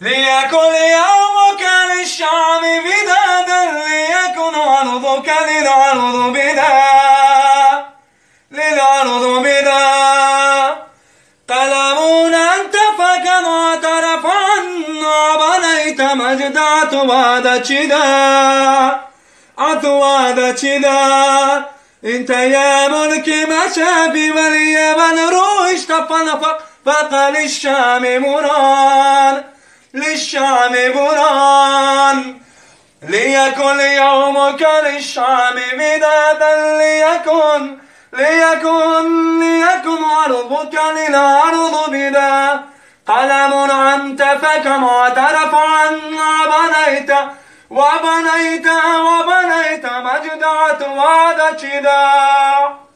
ليكن يومك للشعب بدادا ليكن عرضك للعرض بدا. للعرض بدا. قلم أنت فكم اعترف عنا بنيت مجد عتواد شدا. عتواد شدا. إنت يا ملك مشافي ولي من روش فقل الشام مران للشام بران. ليكن يومك للشام مدادا ليكن ليكن ليكن عرضك للعرض بدا. قلم أنت فكم اعترف عنا بنيت وبنيت وبنيت مجد عتواد شدا.